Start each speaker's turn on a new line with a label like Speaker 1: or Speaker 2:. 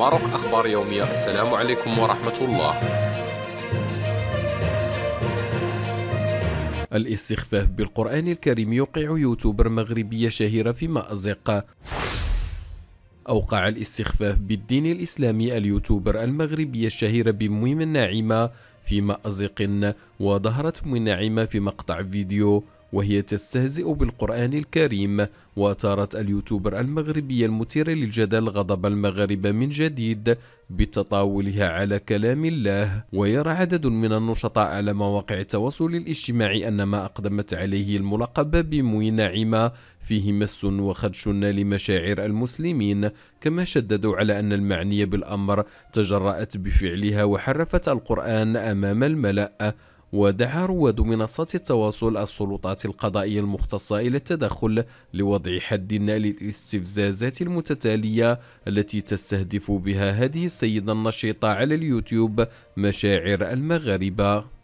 Speaker 1: ماروك أخبار يومية. السلام عليكم ورحمة الله. الاستخفاف بالقرآن الكريم يوقع يوتيوبر مغربية شهيرة في مأزق. أوقع الاستخفاف بالدين الإسلامي اليوتيوبر المغربية الشهيرة بميم الناعمة في مأزق وظهرت ميم الناعمة في مقطع فيديو. وهي تستهزئ بالقرآن الكريم وأثارت اليوتيوبر المغربية المثيرة للجدل غضب المغاربة من جديد بتطاولها على كلام الله. ويرى عدد من النشطاء على مواقع التواصل الاجتماعي أن ما أقدمت عليه الملقبة بموي ناعمة فيه مس وخدش لمشاعر المسلمين. كما شددوا على أن المعنية بالأمر تجرأت بفعلها وحرفت القرآن أمام الملأ. ودعا رواد منصات التواصل السلطات القضائية المختصة إلى التدخل لوضع حد للاستفزازات المتتالية التي تستهدف بها هذه السيدة النشيطة على اليوتيوب مشاعر المغاربة.